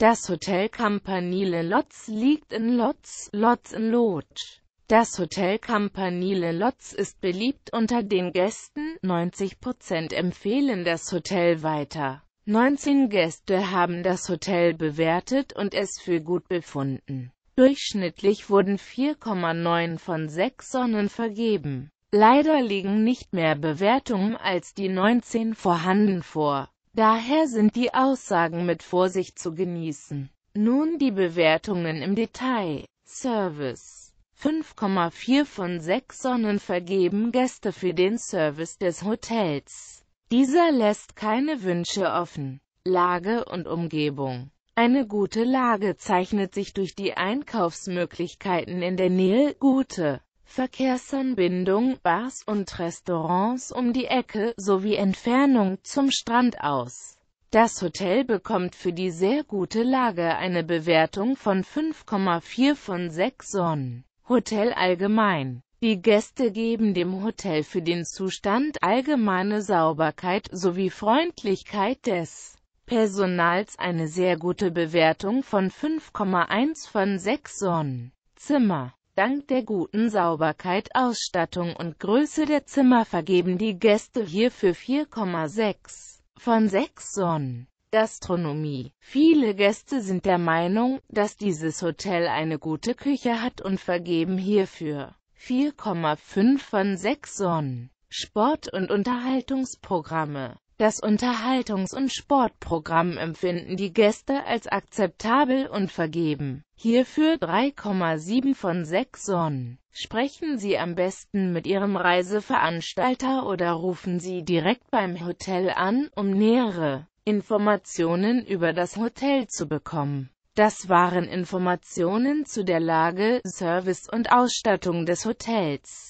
Das Hotel Campanile Lotz liegt in Lotz, Lotz in Lodz. Das Hotel Campanile Lotz ist beliebt unter den Gästen, 90% empfehlen das Hotel weiter. 19 Gäste haben das Hotel bewertet und es für gut befunden. Durchschnittlich wurden 4,9 von 6 Sonnen vergeben. Leider liegen nicht mehr Bewertungen als die 19 vorhanden vor. Daher sind die Aussagen mit Vorsicht zu genießen. Nun die Bewertungen im Detail. Service 5,4 von 6 Sonnen vergeben Gäste für den Service des Hotels. Dieser lässt keine Wünsche offen. Lage und Umgebung Eine gute Lage zeichnet sich durch die Einkaufsmöglichkeiten in der Nähe, gute Verkehrsanbindung, Bars und Restaurants um die Ecke, sowie Entfernung zum Strand aus. Das Hotel bekommt für die sehr gute Lage eine Bewertung von 5,4 von 6 Sonnen. Hotel allgemein. Die Gäste geben dem Hotel für den Zustand, allgemeine Sauberkeit sowie Freundlichkeit des Personals eine sehr gute Bewertung von 5,1 von 6 Sonnen. Zimmer Dank der guten Sauberkeit, Ausstattung und Größe der Zimmer vergeben die Gäste hierfür 4,6 von 6 Sonnen. Gastronomie Viele Gäste sind der Meinung, dass dieses Hotel eine gute Küche hat und vergeben hierfür 4,5 von 6 Sonnen. Sport- und Unterhaltungsprogramme das Unterhaltungs- und Sportprogramm empfinden die Gäste als akzeptabel und vergeben hierfür 3,7 von 6 Sonnen. Sprechen Sie am besten mit Ihrem Reiseveranstalter oder rufen Sie direkt beim Hotel an, um nähere Informationen über das Hotel zu bekommen. Das waren Informationen zu der Lage, Service und Ausstattung des Hotels.